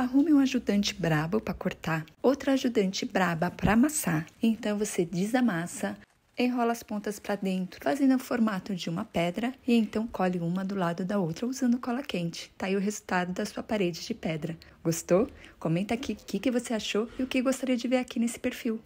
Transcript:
Arrume um ajudante brabo para cortar, outra ajudante braba para amassar. Então você desamassa, enrola as pontas para dentro, fazendo o formato de uma pedra e então colhe uma do lado da outra usando cola quente. Tá aí o resultado da sua parede de pedra. Gostou? Comenta aqui o que, que você achou e o que gostaria de ver aqui nesse perfil.